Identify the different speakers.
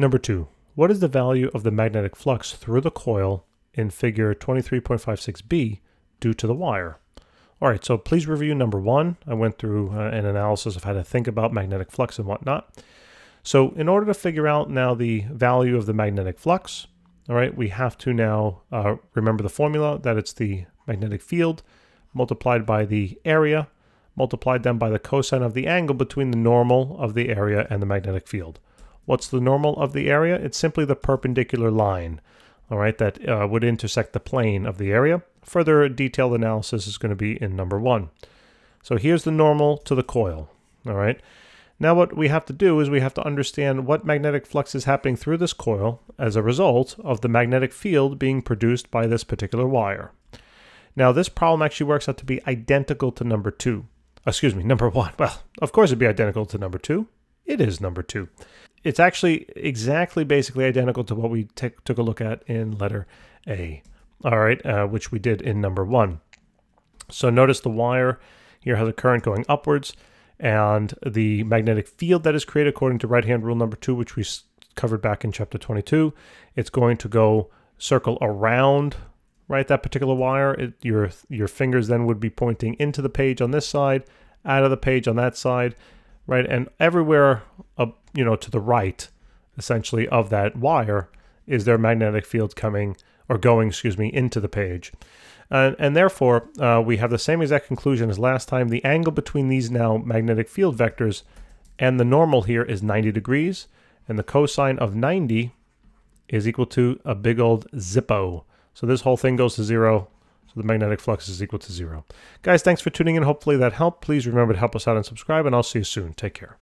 Speaker 1: Number two, what is the value of the magnetic flux through the coil in figure 23.56b due to the wire? All right, so please review number one. I went through uh, an analysis of how to think about magnetic flux and whatnot. So in order to figure out now the value of the magnetic flux, all right, we have to now uh, remember the formula that it's the magnetic field multiplied by the area multiplied then by the cosine of the angle between the normal of the area and the magnetic field. What's the normal of the area? It's simply the perpendicular line, all right, that uh, would intersect the plane of the area. Further detailed analysis is going to be in number one. So here's the normal to the coil, all right. Now what we have to do is we have to understand what magnetic flux is happening through this coil as a result of the magnetic field being produced by this particular wire. Now this problem actually works out to be identical to number two. Excuse me, number one. Well, of course it'd be identical to number two. It is number two. It's actually exactly basically identical to what we took a look at in letter A. All right, uh, which we did in number one. So notice the wire here has a current going upwards and the magnetic field that is created according to right hand rule number two, which we covered back in chapter 22, it's going to go circle around right that particular wire. It, your your fingers then would be pointing into the page on this side, out of the page on that side, right, and everywhere up you know to the right, essentially of that wire is there magnetic field coming or going, excuse me, into the page. Uh, and therefore, uh, we have the same exact conclusion as last time. The angle between these now magnetic field vectors and the normal here is 90 degrees, and the cosine of 90 is equal to a big old zippo. So this whole thing goes to zero, so the magnetic flux is equal to zero. Guys, thanks for tuning in. Hopefully that helped. Please remember to help us out and subscribe, and I'll see you soon. Take care.